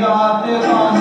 God live on